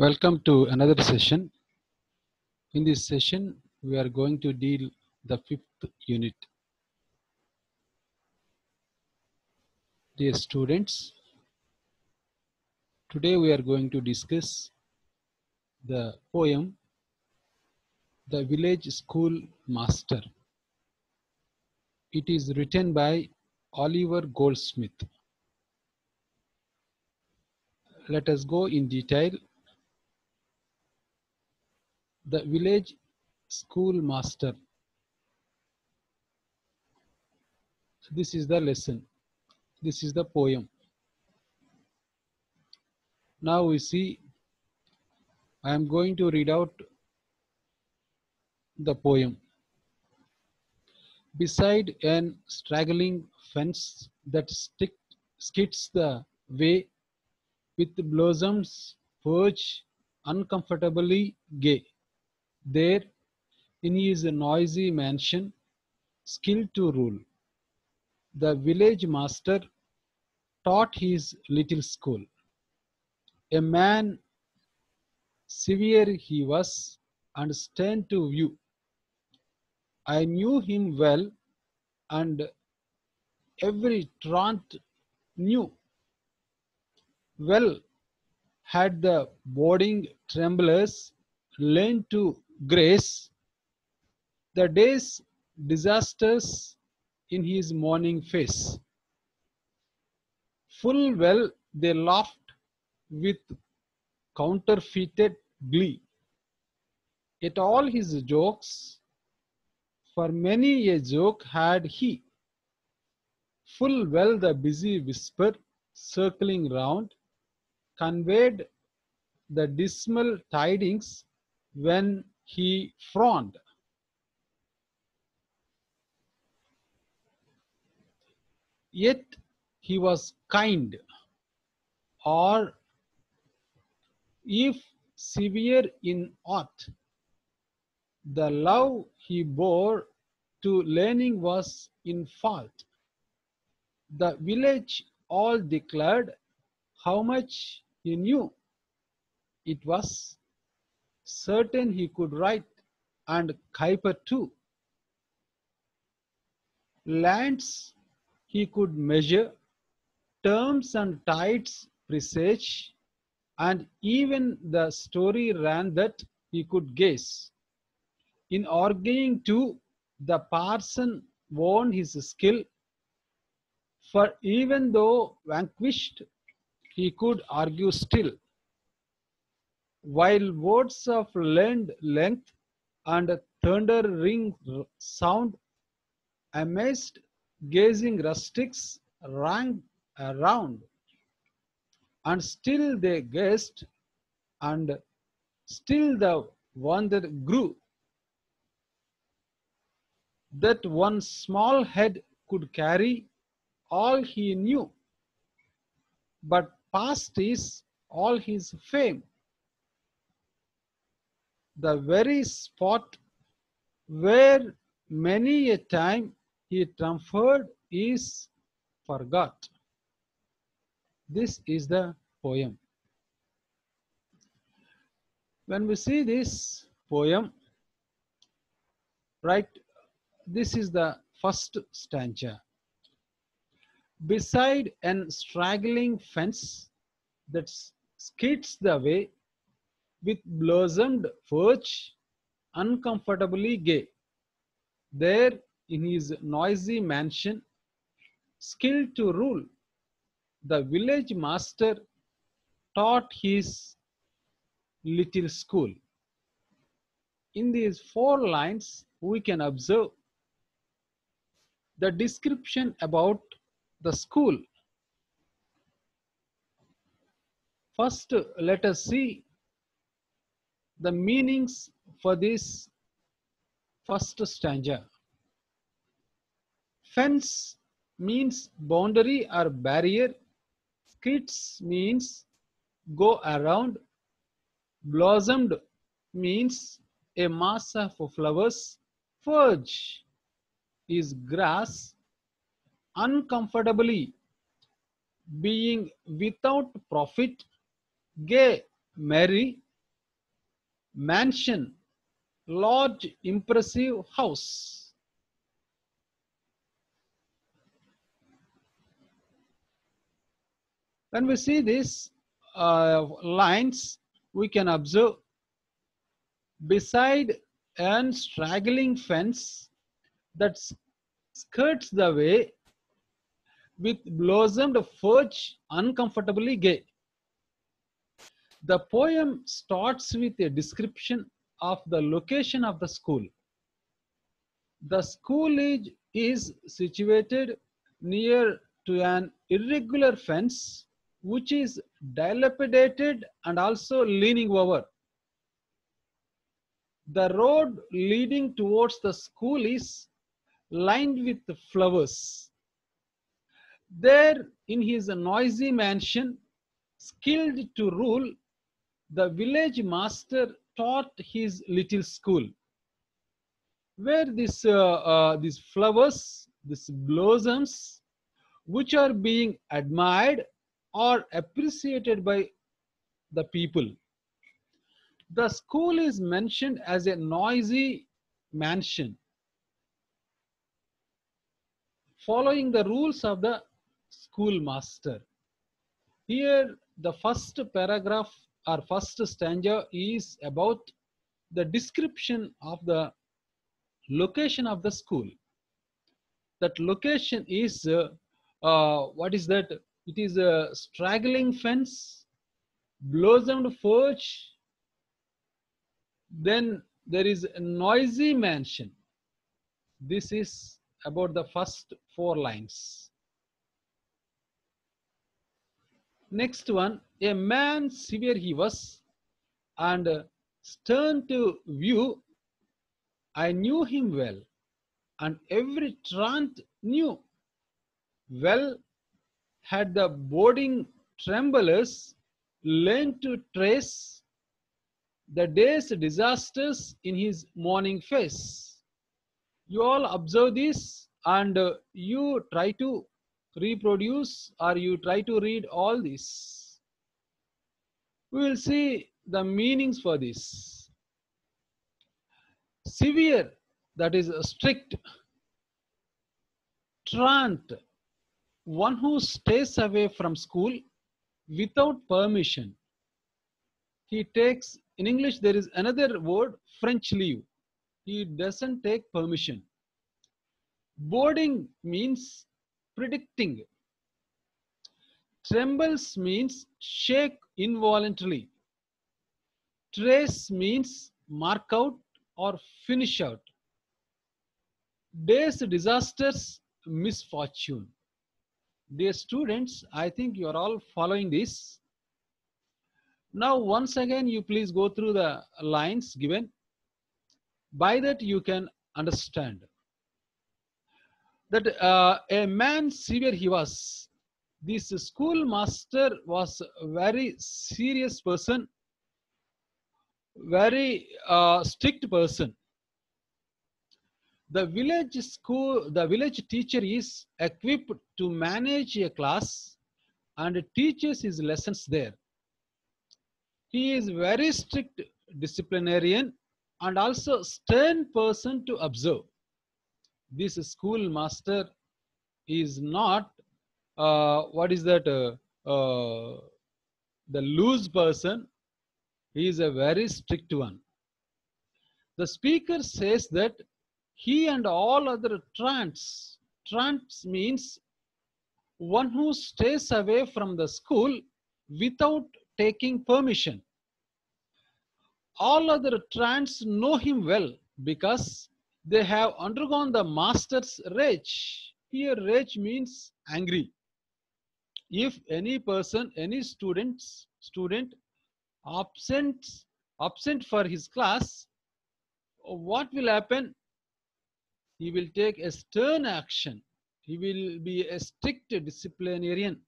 Welcome to another session. In this session, we are going to deal the fifth unit. Dear students, today we are going to discuss the poem The Village School Master. It is written by Oliver Goldsmith. Let us go in detail the village schoolmaster. This is the lesson. This is the poem. Now we see, I am going to read out the poem. Beside an straggling fence that stick, skits the way with blossoms perch uncomfortably gay there in his noisy mansion, skilled to rule. The village master taught his little school. A man severe he was and stern to view. I knew him well, and every trant knew. Well had the boarding tremblers learned to grace the day's disasters in his morning face. Full well they laughed with counterfeited glee. At all his jokes, for many a joke had he. Full well the busy whisper circling round conveyed the dismal tidings when he frowned. Yet he was kind, or if severe in art, the love he bore to learning was in fault. The village all declared how much he knew. It was certain he could write and cipher too. Lands he could measure, terms and tides presage, and even the story ran that he could guess. In arguing too, the parson won his skill, for even though vanquished, he could argue still while words of learned length and thunder ring sound amazed gazing rustics rang around. And still they guessed and still the wonder grew. That one small head could carry all he knew but past is all his fame the very spot where many a time he triumphed is forgot. This is the poem. When we see this poem, right, this is the first stanza. Beside an straggling fence that skids the way with blossomed perch, uncomfortably gay. There in his noisy mansion, skilled to rule, the village master taught his little school. In these four lines, we can observe the description about the school. First, let us see the meanings for this first stanza. Fence means boundary or barrier. Skids means go around. Blossomed means a mass of flowers. Fudge is grass. Uncomfortably being without profit. Gay, merry mansion, large impressive house. When we see these uh, lines, we can observe beside an straggling fence that skirts the way with blossomed fudge uncomfortably gay. The poem starts with a description of the location of the school. The school is, is situated near to an irregular fence which is dilapidated and also leaning over. The road leading towards the school is lined with flowers. There, in his noisy mansion, skilled to rule, the village master taught his little school. Where this, uh, uh, these flowers, these blossoms, which are being admired or appreciated by the people. The school is mentioned as a noisy mansion, following the rules of the schoolmaster. Here, the first paragraph or first stanza is about the description of the location of the school. That location is, uh, uh, what is that? It is a straggling fence, blossomed forge, then there is a noisy mansion. This is about the first four lines. Next one, a man severe he was and stern to view. I knew him well and every trant knew well had the boarding tremblers learned to trace the day's disasters in his morning face. You all observe this and you try to reproduce or you try to read all this. We will see the meanings for this. Severe, that is a strict. Trant, one who stays away from school without permission. He takes, in English, there is another word, French leave. He doesn't take permission. Boarding means predicting. Trembles means shake involuntarily. Trace means mark out or finish out. Day's disasters, misfortune. Dear students, I think you are all following this. Now, once again, you please go through the lines given. By that, you can understand that uh, a man severe he was. This schoolmaster was a very serious person, very uh, strict person. The village school, the village teacher is equipped to manage a class and teaches his lessons there. He is very strict disciplinarian and also stern person to observe this schoolmaster is not uh, what is that uh, uh, the loose person he is a very strict one. The speaker says that he and all other trants trants means one who stays away from the school without taking permission. All other trants know him well because they have undergone the master's rage. Here, rage means angry. If any person, any students, student absent, absent for his class, what will happen? He will take a stern action. He will be a strict disciplinarian.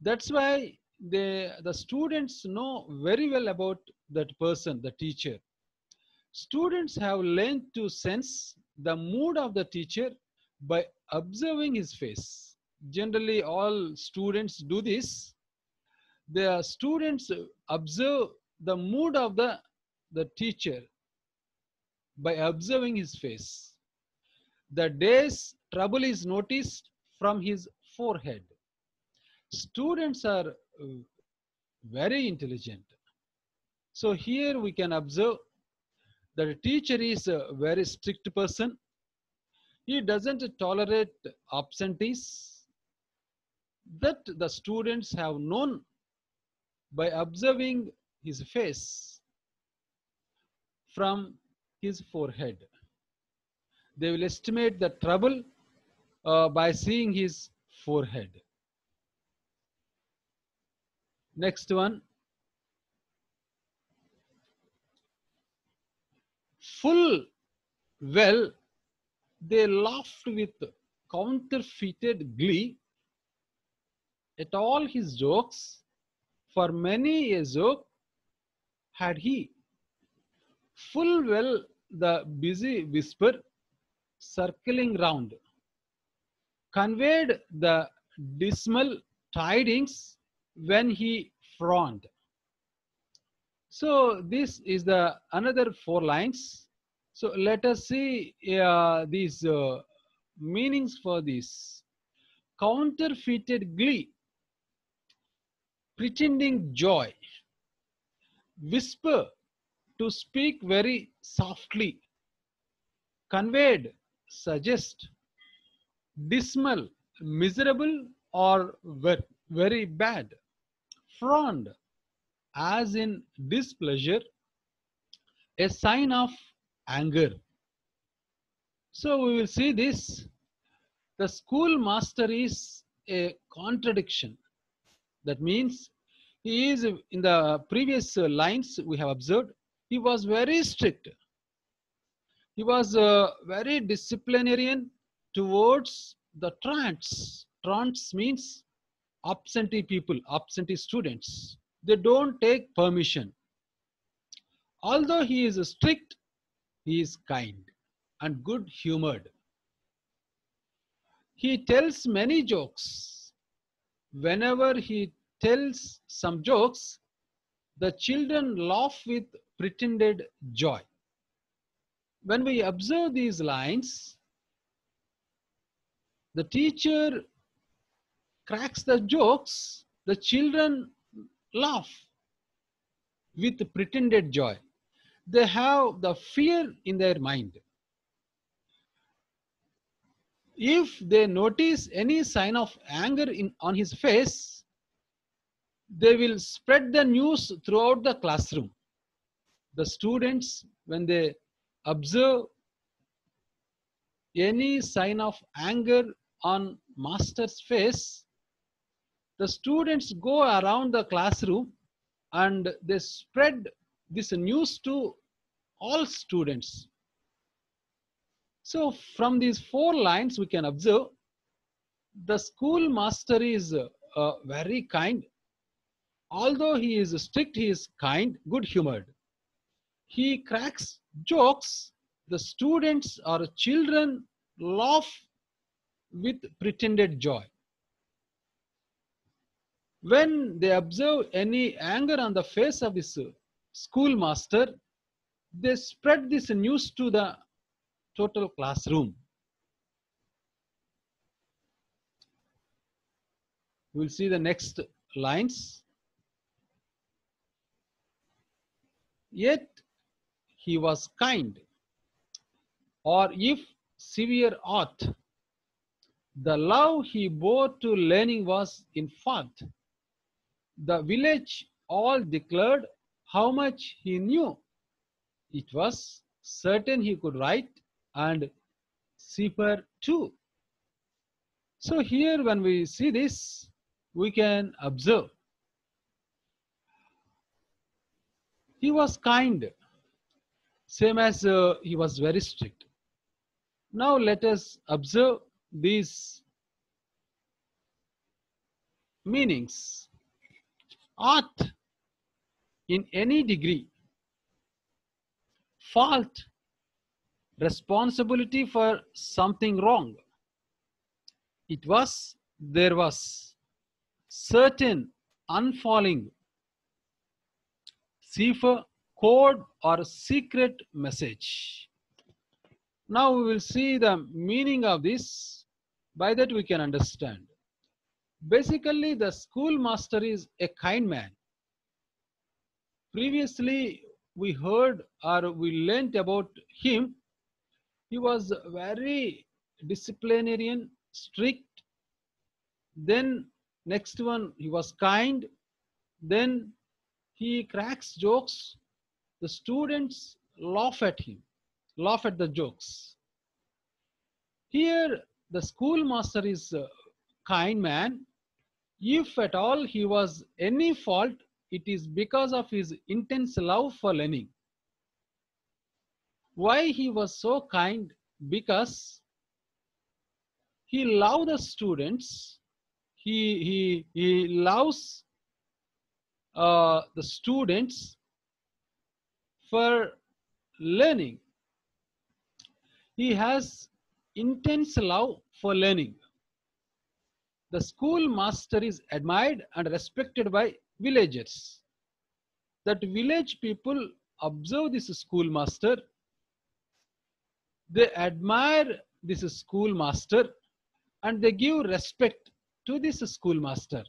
That's why they, the students know very well about that person, the teacher. Students have learned to sense the mood of the teacher by observing his face. Generally, all students do this. The students observe the mood of the, the teacher by observing his face. The day's trouble is noticed from his forehead. Students are uh, very intelligent. So here we can observe a teacher is a very strict person. He doesn't tolerate absentees. That the students have known by observing his face from his forehead. They will estimate the trouble uh, by seeing his forehead. Next one. Full well, they laughed with counterfeited glee at all his jokes, for many a joke had he. Full well the busy whisper circling round conveyed the dismal tidings when he frowned. So this is the another four lines. So let us see uh, these uh, meanings for this. Counterfeited glee, pretending joy, whisper, to speak very softly, conveyed, suggest, dismal, miserable, or very, bad, frowned, as in displeasure, a sign of anger. So we will see this. The schoolmaster is a contradiction. That means he is in the previous lines we have observed he was very strict. He was uh, very disciplinarian towards the trants. Trants means absentee people, absentee students. They don't take permission. Although he is strict, he is kind and good humored. He tells many jokes. Whenever he tells some jokes, the children laugh with pretended joy. When we observe these lines, the teacher cracks the jokes, the children laugh with pretended joy. They have the fear in their mind. If they notice any sign of anger in, on his face, they will spread the news throughout the classroom the students, when they observe any sign of anger on master's face, the students go around the classroom and they spread this news to all students. So from these four lines, we can observe the schoolmaster is uh, very kind. Although he is strict, he is kind, good humored he cracks jokes, the students or children laugh with pretended joy. When they observe any anger on the face of his schoolmaster, they spread this news to the total classroom. We'll see the next lines. Yet he was kind, or if severe art, the love he bore to learning was in fact. The village all declared how much he knew. It was certain he could write and cipher too. So here when we see this, we can observe. He was kind same as uh, he was very strict. Now let us observe these meanings. Art in any degree, fault, responsibility for something wrong. It was, there was certain unfalling, cipher code or secret message. Now we will see the meaning of this. By that we can understand. Basically, the schoolmaster is a kind man. Previously, we heard or we learnt about him. He was very disciplinarian, strict. Then next one, he was kind. Then he cracks jokes. The students laugh at him, laugh at the jokes. Here, the schoolmaster is a kind man. If at all he was any fault, it is because of his intense love for learning. Why he was so kind? Because he loved the students. He, he, he loves uh, the students for learning. He has intense love for learning. The schoolmaster is admired and respected by villagers. That village people observe this schoolmaster. They admire this schoolmaster and they give respect to this schoolmaster.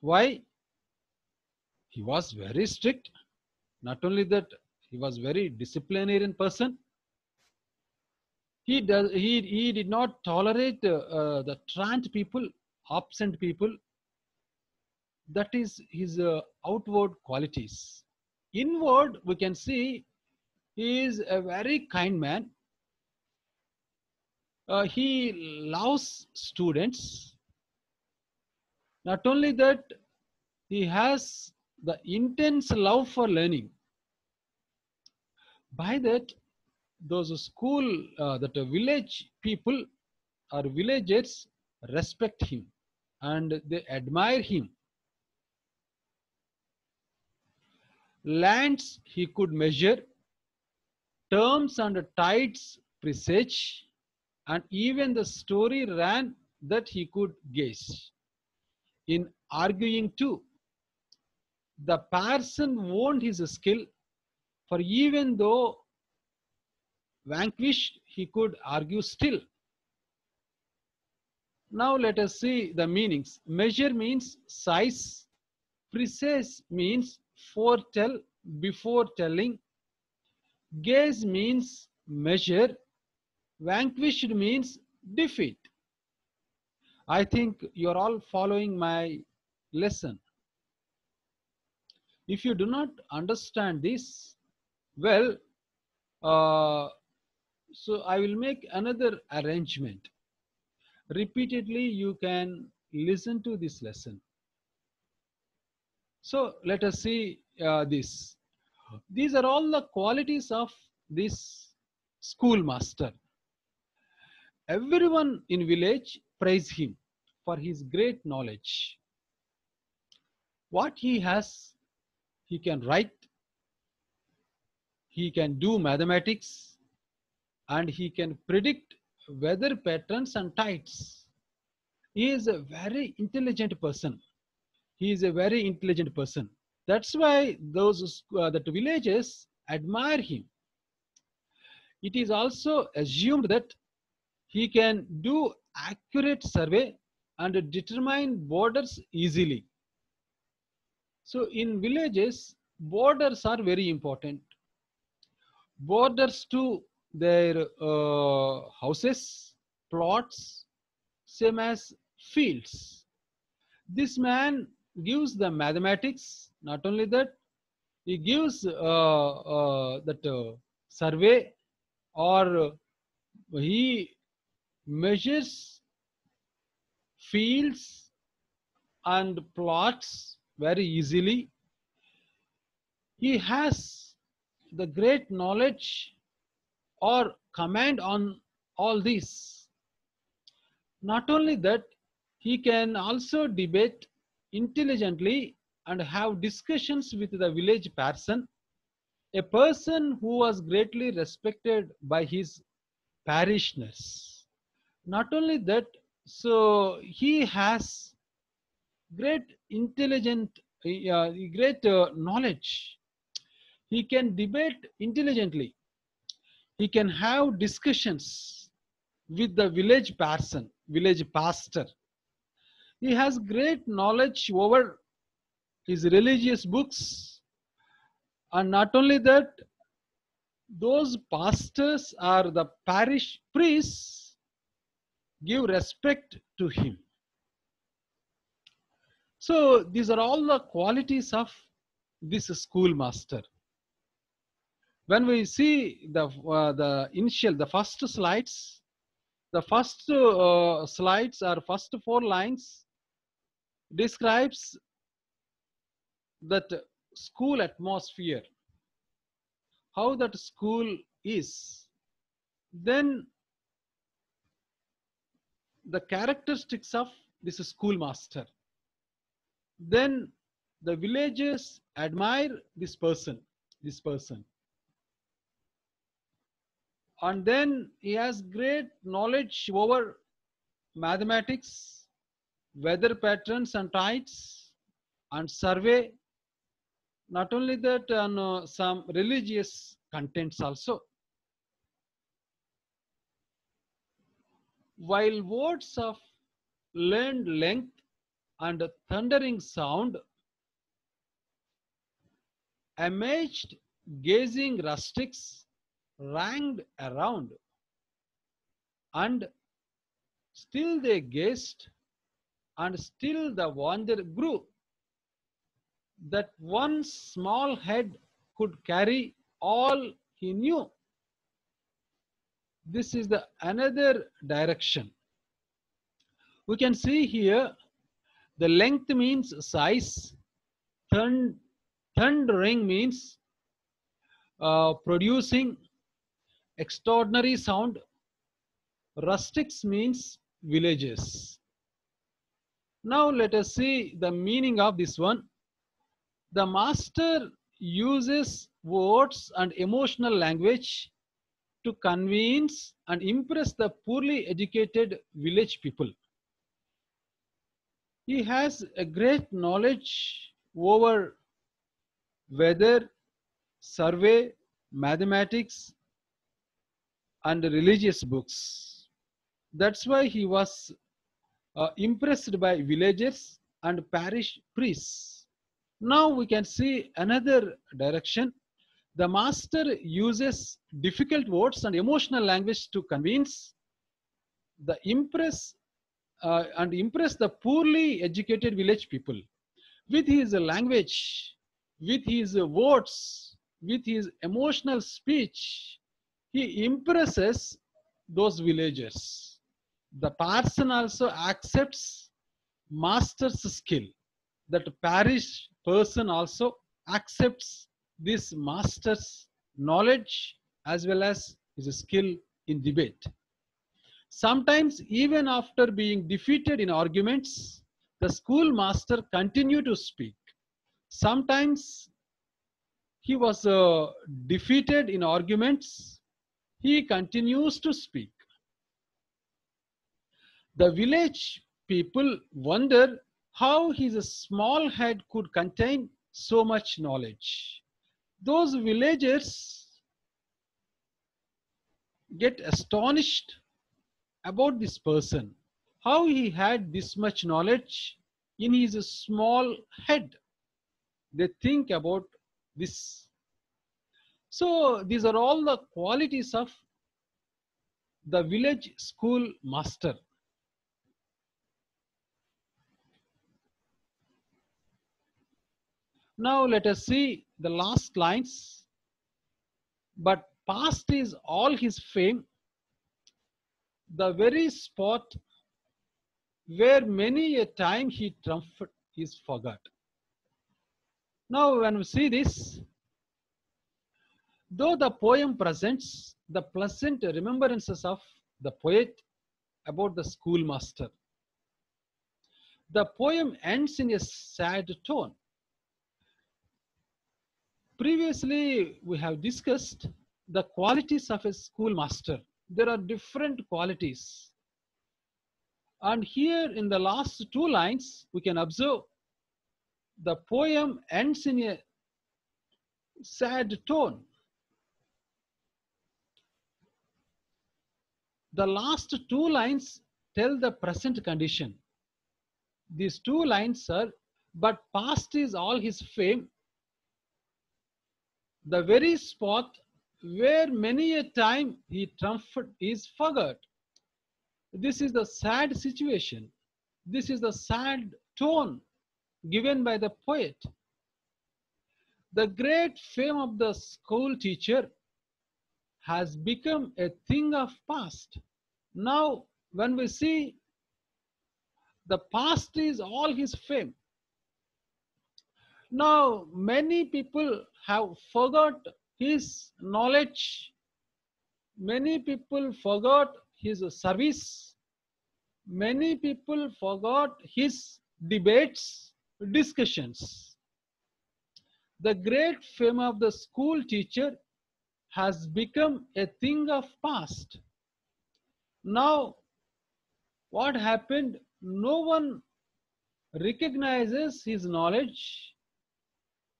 Why? He was very strict. Not only that, he was very disciplinarian person. He does. He he did not tolerate uh, uh, the truant people, absent people. That is his uh, outward qualities. Inward, we can see he is a very kind man. Uh, he loves students. Not only that, he has the intense love for learning. By that, those school, uh, that village people or villagers respect him and they admire him. Lands he could measure, terms and tides presage, and even the story ran that he could guess. In arguing too, the parson owned his skill, for even though vanquished, he could argue still. Now let us see the meanings. Measure means size, precise means foretell, before telling, gaze means measure, vanquished means defeat. I think you are all following my lesson. If you do not understand this, well, uh, so I will make another arrangement. Repeatedly, you can listen to this lesson. So let us see uh, this. These are all the qualities of this schoolmaster. Everyone in village praise him for his great knowledge. What he has, he can write, he can do mathematics, and he can predict weather patterns and tides. He is a very intelligent person. He is a very intelligent person. That's why those uh, that villages admire him. It is also assumed that he can do accurate survey and determine borders easily. So in villages, borders are very important. Borders to their uh, houses, plots, same as fields. This man gives the mathematics, not only that, he gives uh, uh, that uh, survey or he measures fields and plots very easily. He has the great knowledge or command on all these. Not only that, he can also debate intelligently and have discussions with the village person, a person who was greatly respected by his parishioners. Not only that, so he has great intelligent, uh, great uh, knowledge. He can debate intelligently. He can have discussions with the village person, village pastor. He has great knowledge over his religious books. And not only that, those pastors or the parish priests give respect to him. So these are all the qualities of this schoolmaster. When we see the uh, the initial, the first slides, the first uh, slides are first four lines describes that school atmosphere, how that school is. Then the characteristics of this schoolmaster. Then the villagers admire this person, this person. And then he has great knowledge over mathematics, weather patterns and tides, and survey. Not only that, and uh, some religious contents also. While words of learned length and thundering sound amazed gazing rustics ranged around and still they gazed and still the wonder grew. That one small head could carry all he knew. This is the another direction. We can see here the length means size thund thundering means uh, producing extraordinary sound. Rustics means villages now let us see the meaning of this one the master uses words and emotional language to convince and impress the poorly educated village people he has a great knowledge over weather, survey, mathematics, and religious books. That's why he was uh, impressed by villagers and parish priests. Now we can see another direction. The master uses difficult words and emotional language to convince the impress uh, and impress the poorly educated village people with his language with his words with his emotional speech he impresses those villagers the person also accepts master's skill that parish person also accepts this master's knowledge as well as his skill in debate Sometimes, even after being defeated in arguments, the schoolmaster continued to speak. Sometimes he was uh, defeated in arguments, he continues to speak. The village people wonder how his small head could contain so much knowledge. Those villagers get astonished about this person, how he had this much knowledge in his small head. They think about this. So these are all the qualities of the village school master. Now let us see the last lines. But past is all his fame, the very spot where many a time he triumphed is forgot. Now, when we see this, though the poem presents the pleasant remembrances of the poet about the schoolmaster, the poem ends in a sad tone. Previously, we have discussed the qualities of a schoolmaster there are different qualities. And here in the last two lines, we can observe the poem ends in a sad tone. The last two lines tell the present condition. These two lines are, but past is all his fame. The very spot where many a time he triumphed is forgot. This is the sad situation. This is the sad tone given by the poet. The great fame of the school teacher has become a thing of past. Now, when we see the past is all his fame. Now, many people have forgot his knowledge. Many people forgot his service. Many people forgot his debates, discussions. The great fame of the school teacher has become a thing of past. Now, what happened? No one recognizes his knowledge.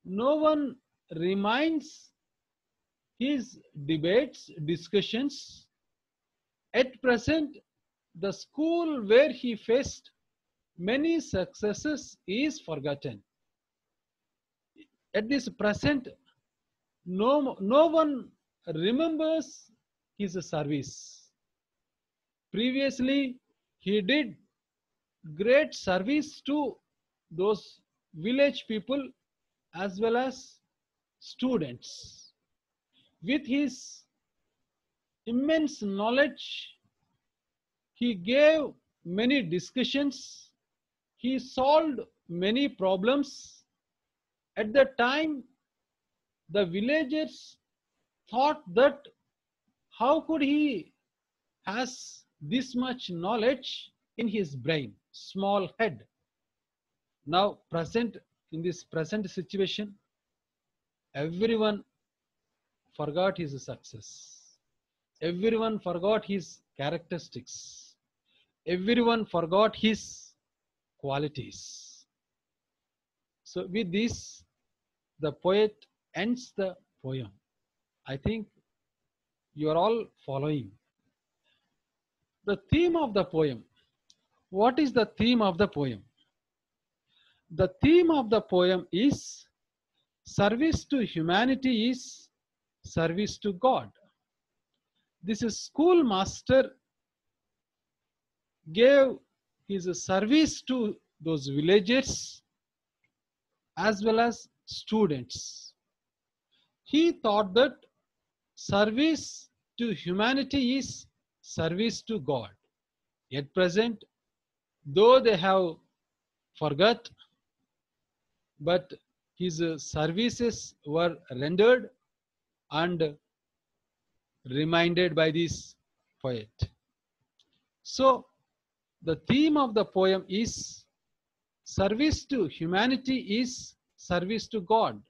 No one reminds his debates, discussions. At present, the school where he faced many successes is forgotten. At this present, no, no one remembers his service. Previously, he did great service to those village people as well as students. With his immense knowledge, he gave many discussions, he solved many problems. At the time, the villagers thought that how could he has this much knowledge in his brain, small head. Now, present in this present situation, everyone forgot his success. Everyone forgot his characteristics. Everyone forgot his qualities. So, with this, the poet ends the poem. I think you are all following. The theme of the poem. What is the theme of the poem? The theme of the poem is service to humanity is service to God. This is schoolmaster gave his service to those villagers as well as students. He thought that service to humanity is service to God. At present, though they have forgot, but his uh, services were rendered and reminded by this poet. So, the theme of the poem is service to humanity is service to God.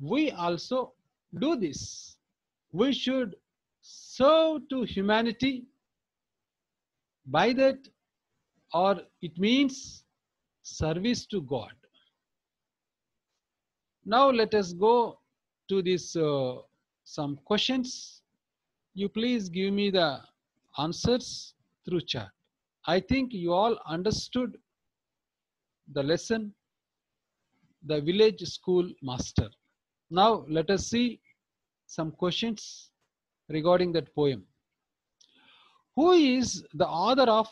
We also do this. We should serve to humanity by that or it means service to God. Now let us go to this uh, some questions. You please give me the answers through chat. I think you all understood the lesson, the village school master. Now let us see some questions regarding that poem. Who is the author of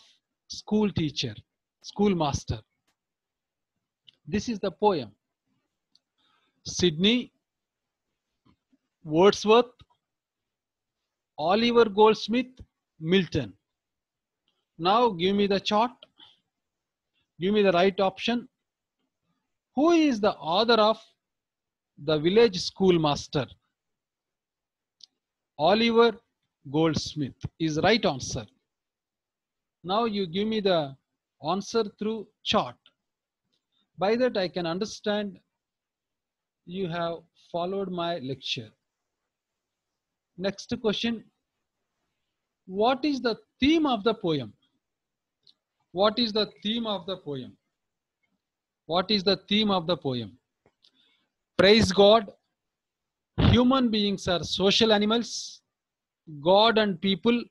school teacher, school master? This is the poem. Sidney, Wordsworth, Oliver Goldsmith, Milton. Now give me the chart. Give me the right option. Who is the author of the village schoolmaster? Oliver Goldsmith is right answer. Now you give me the answer through chart. By that I can understand you have followed my lecture. Next question. What is the theme of the poem? What is the theme of the poem? What is the theme of the poem? Praise God, human beings are social animals, God and people.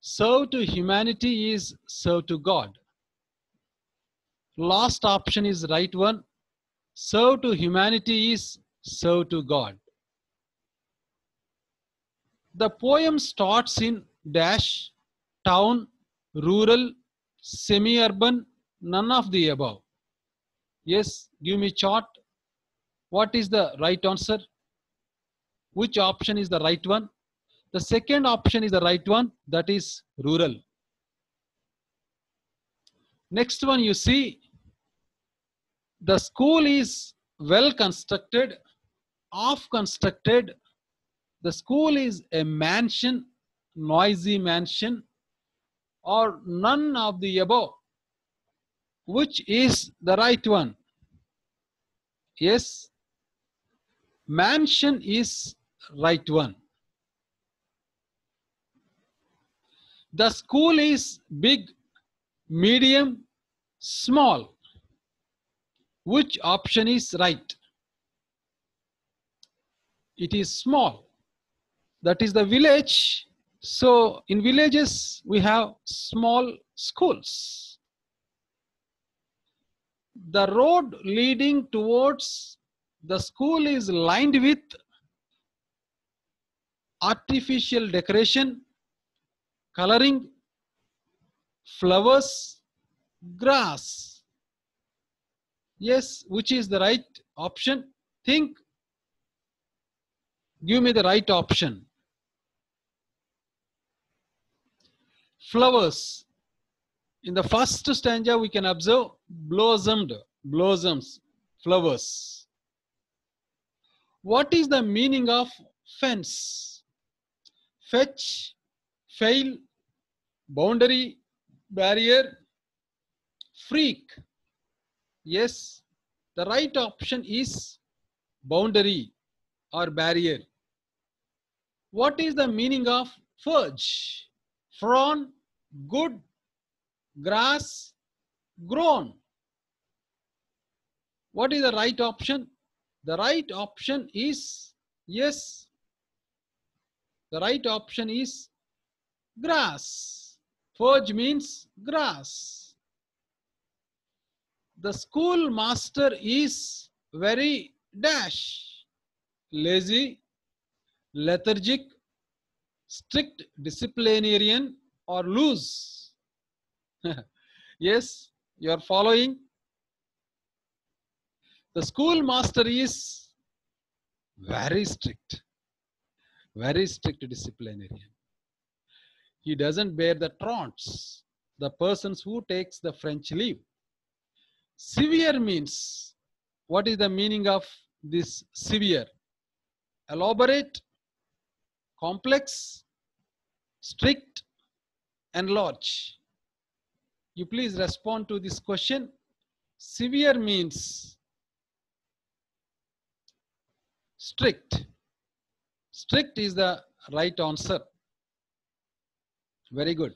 Serve to humanity is serve to God. Last option is right one. Serve to humanity is serve to God. The poem starts in dash, town, rural, semi-urban, none of the above. Yes, give me a chart. What is the right answer? Which option is the right one? The second option is the right one, that is rural. Next one you see, the school is well constructed, off constructed. The school is a mansion, noisy mansion, or none of the above. Which is the right one? Yes, mansion is right one. The school is big, medium, small. Which option is right? It is small. That is the village. So in villages, we have small schools. The road leading towards the school is lined with artificial decoration, coloring, flowers, grass. Yes, which is the right option? Think. Give me the right option. Flowers. In the first stanza, we can observe blossomed, blossoms, flowers. What is the meaning of fence? Fetch, fail, boundary, barrier, freak. Yes, the right option is boundary or barrier. What is the meaning of furze? Prawn, good, grass, grown. What is the right option? The right option is yes. The right option is grass. Furze means grass. The schoolmaster is very dash, lazy, lethargic, strict disciplinarian, or loose. yes, you are following. The schoolmaster is very strict, very strict disciplinarian. He doesn't bear the taunts, the persons who takes the French leave. Severe means, what is the meaning of this severe? Elaborate, complex, strict, and large. You please respond to this question. Severe means strict. Strict is the right answer. Very good.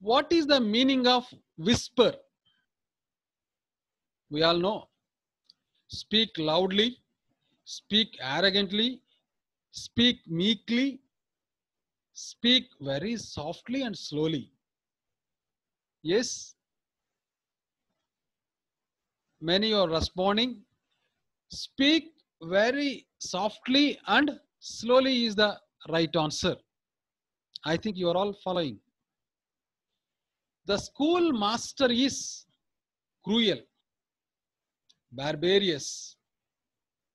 What is the meaning of whisper? We all know. Speak loudly, speak arrogantly, speak meekly, speak very softly and slowly. Yes. Many are responding. Speak very softly and slowly is the right answer. I think you are all following. The schoolmaster is cruel, barbarous,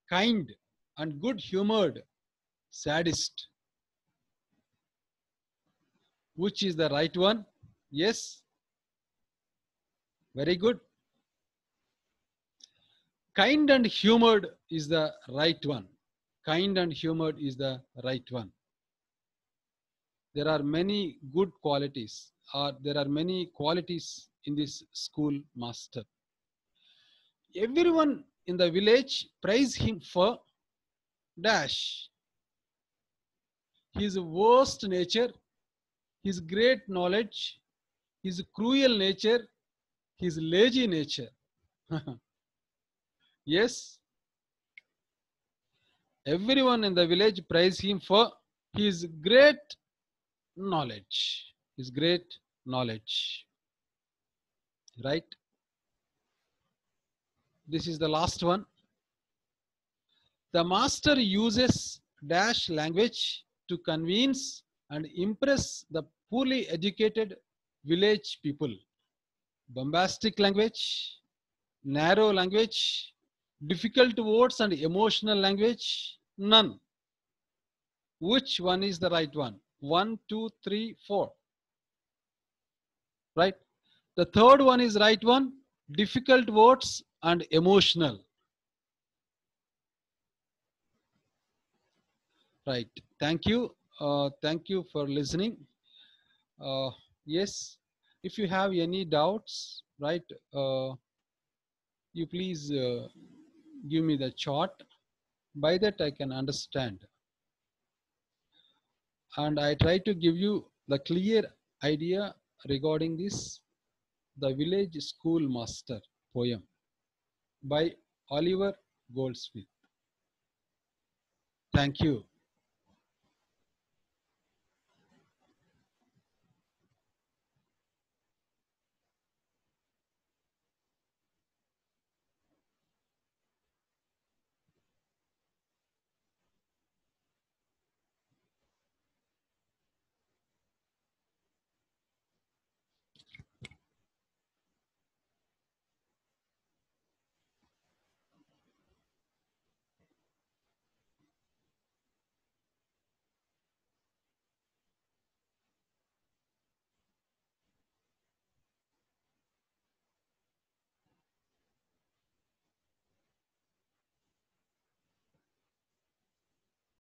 kind, and good humored, sadist. Which is the right one? Yes. Very good. Kind and humored is the right one. Kind and humored is the right one. There are many good qualities, or there are many qualities in this school master. Everyone in the village praise him for dash. His worst nature, his great knowledge, his cruel nature, his lazy nature. yes, Everyone in the village praise him for his great knowledge. His great knowledge. Right? This is the last one. The master uses dash language to convince and impress the poorly educated village people. Bombastic language, narrow language, difficult words and emotional language, none. Which one is the right one? One, two, three, four. Right? The third one is right one, difficult words and emotional. Right. Thank you. Uh, thank you for listening. Uh, yes, if you have any doubts, right, uh, you please uh, give me the chart. By that I can understand. And I try to give you the clear idea regarding this, the village schoolmaster poem by Oliver Goldsmith. Thank you.